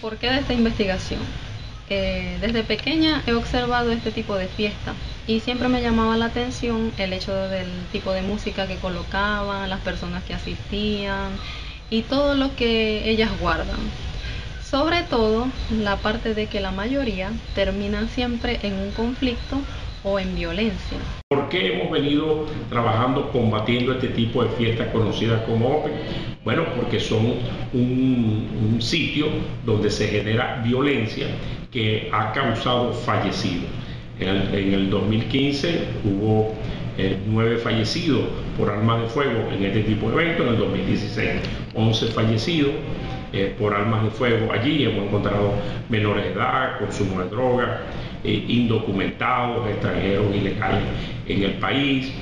¿Por qué de esta investigación? Eh, desde pequeña he observado este tipo de fiesta y siempre me llamaba la atención el hecho del tipo de música que colocaban, las personas que asistían y todo lo que ellas guardan. Sobre todo la parte de que la mayoría terminan siempre en un conflicto o en violencia. ¿Por qué hemos venido trabajando combatiendo este tipo de fiestas conocidas como Open? Bueno, porque son un, sitio donde se genera violencia que ha causado fallecidos. En el, 2015 hubo eh, nueve fallecidos por armas de fuego en este tipo de eventos, en el 2016 11 fallecidos eh, por armas de fuego allí, hemos encontrado menores de edad, consumo de drogas, eh, indocumentados, extranjeros ilegales en el país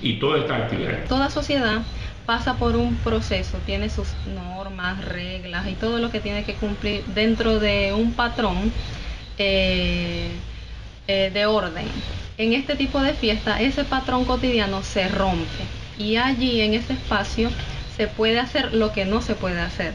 y toda esta actividad. Toda sociedad pasa por un proceso, tiene sus normas, reglas y todo lo que tiene que cumplir dentro de un patrón eh, eh, de orden. En este tipo de fiesta, ese patrón cotidiano se rompe y allí en ese espacio se puede hacer lo que no se puede hacer.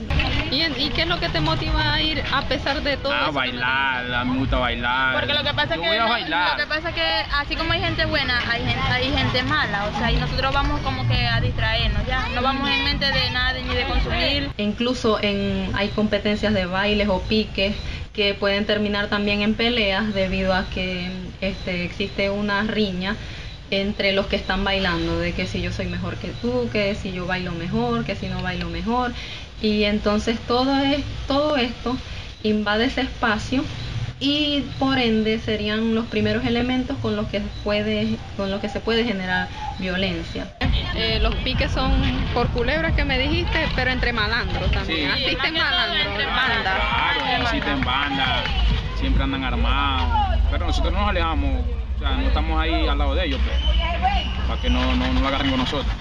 ¿Y, qué es lo que te motiva a ir a pesar de todo? A bailar, a me gusta bailar. Porque lo que pasa es que lo que pasa que así como hay gente buena, hay gente, hay gente mala, o sea, y nosotros vamos como que a distraernos, ya, no vamos en mente de nada ni de consumir. Incluso en hay competencias de bailes o piques que pueden terminar también en peleas debido a que este, existe una riña entre los que están bailando, de que si yo soy mejor que tú, que si yo bailo mejor, que si no bailo mejor. Y entonces todo, es, todo esto invade ese espacio y por ende serían los primeros elementos con los que puede con los que se puede generar violencia. Eh, los piques son por culebras que me dijiste, pero entre malandros también. Sí. Asisten malandros, entre bandas. Claro, existen bandas, siempre andan armados, pero nosotros nos alejamos o sea, no estamos ahí al lado de ellos, pues, para que no, no, no lo agarren con nosotros.